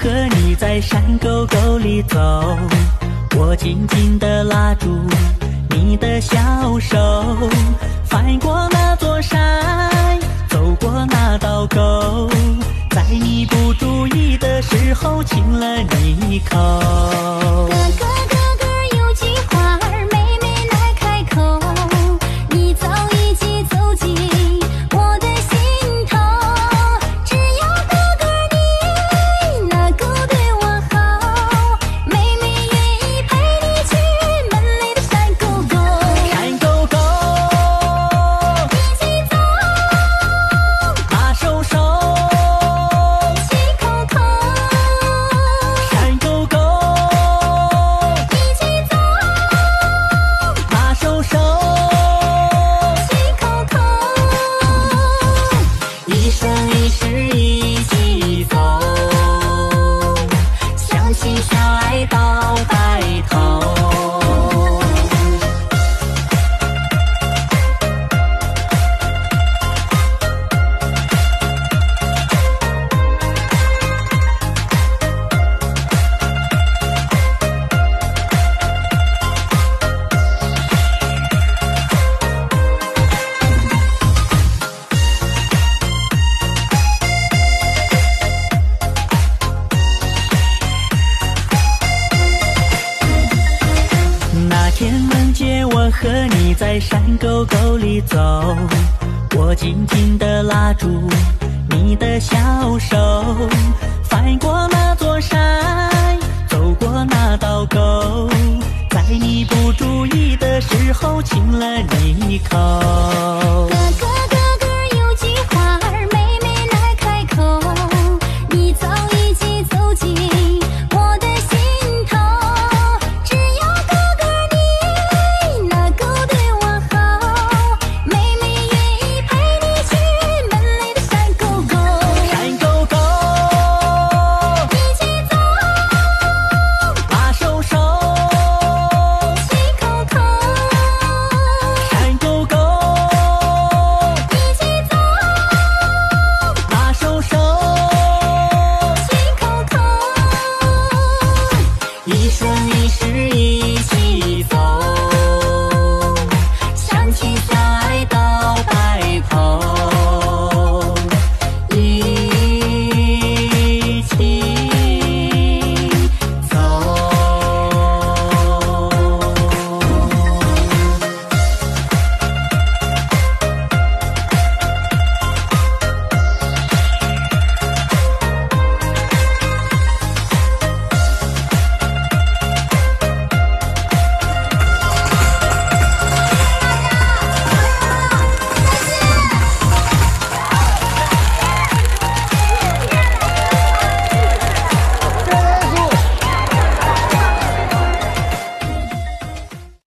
和你在山沟沟里走，我紧紧地拉住你的小手，翻过那座山，走过那道沟，在你不注意的时候亲了你一口。道。和你在山沟沟里走，我紧紧地拉住你的小手，翻过那座山，走过那道沟，在你不注意的时候亲了你一口。哥哥